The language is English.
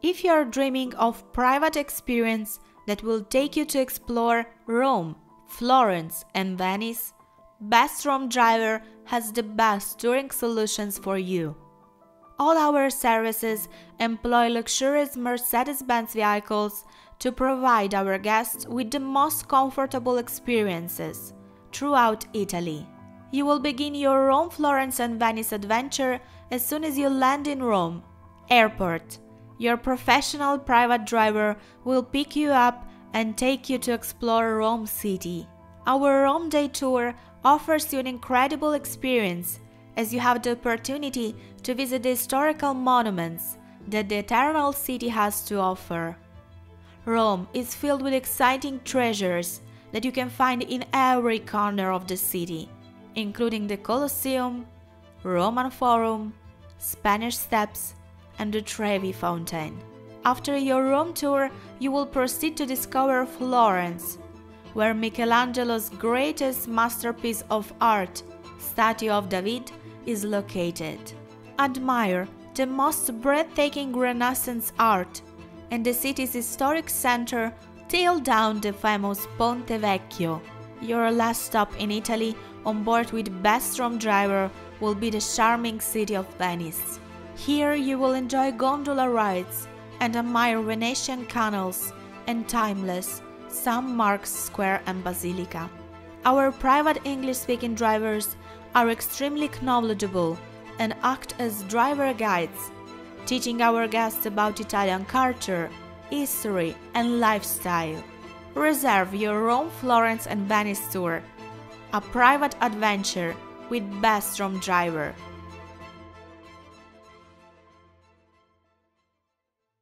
If you are dreaming of private experience that will take you to explore Rome, Florence and Venice, Best Rome Driver has the best touring solutions for you. All our services employ luxurious Mercedes-Benz vehicles to provide our guests with the most comfortable experiences throughout Italy. You will begin your Rome, Florence and Venice adventure as soon as you land in Rome. Airport. Your professional private driver will pick you up and take you to explore Rome city. Our Rome Day tour offers you an incredible experience as you have the opportunity to visit the historical monuments that the Eternal City has to offer. Rome is filled with exciting treasures that you can find in every corner of the city, including the Colosseum, Roman Forum, Spanish Steps, and the Trevi Fountain. After your Rome tour, you will proceed to discover Florence, where Michelangelo's greatest masterpiece of art, Statue of David, is located. Admire the most breathtaking Renaissance art and the city's historic center till down the famous Ponte Vecchio. Your last stop in Italy on board with Best Rome Driver will be the charming city of Venice. Here you will enjoy gondola rides and admire Venetian canals and timeless St. Mark's Square and Basilica. Our private English-speaking drivers are extremely knowledgeable and act as driver guides, teaching our guests about Italian culture, history, and lifestyle. Reserve your Rome, Florence, and Venice tour, a private adventure with Best Rome Driver.